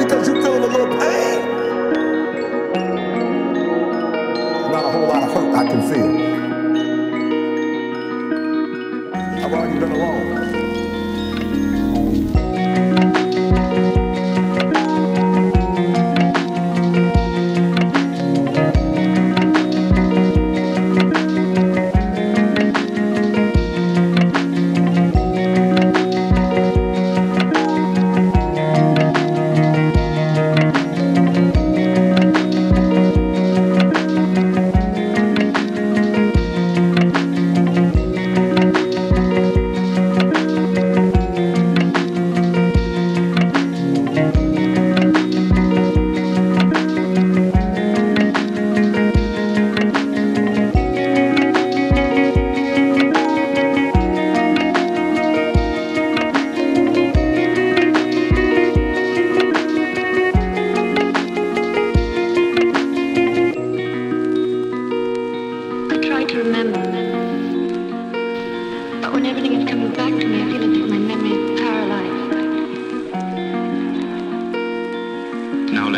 because you're feeling a little pain. Not a whole lot of hurt I can feel.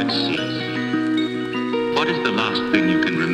Let's see. What is the last thing you can remember?